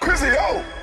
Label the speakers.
Speaker 1: Chrissy, yo!